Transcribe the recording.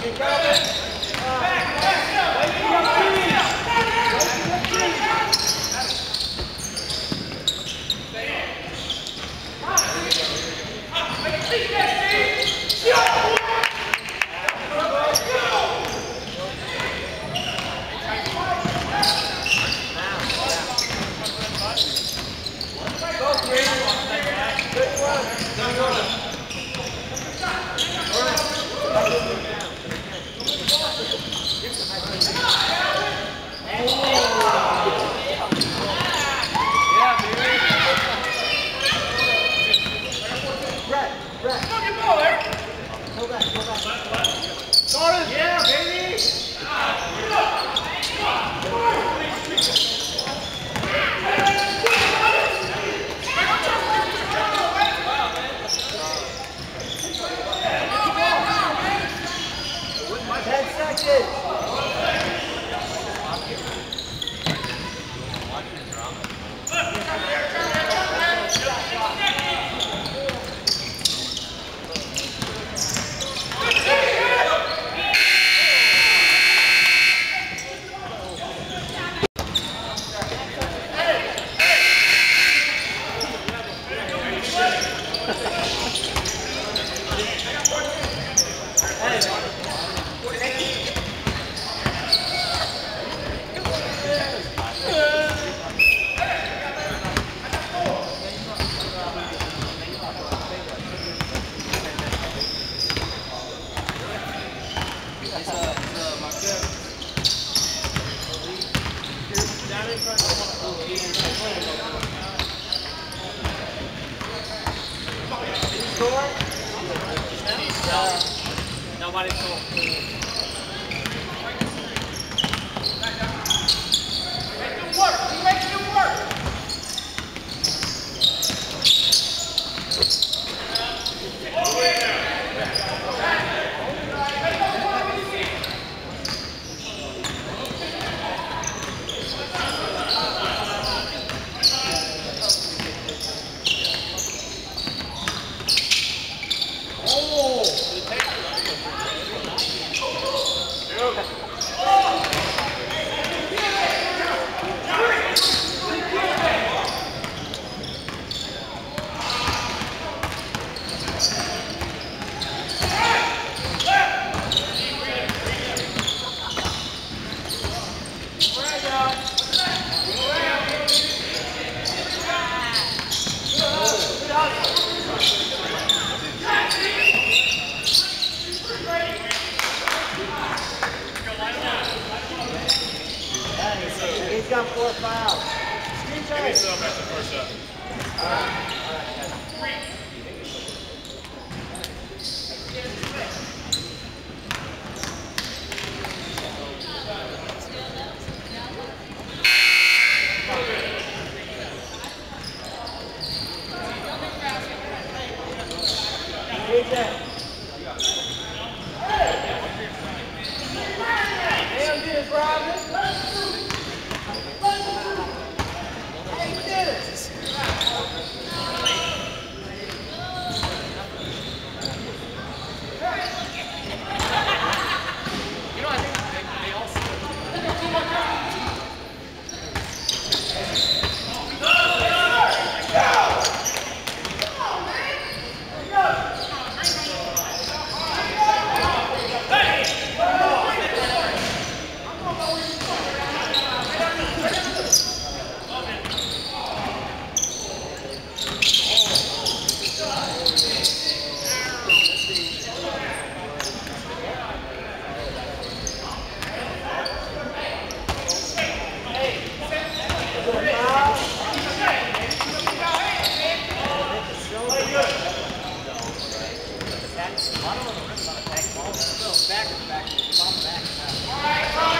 Back. まれそう。Up. back, back, back. All right,